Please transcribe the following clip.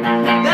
Música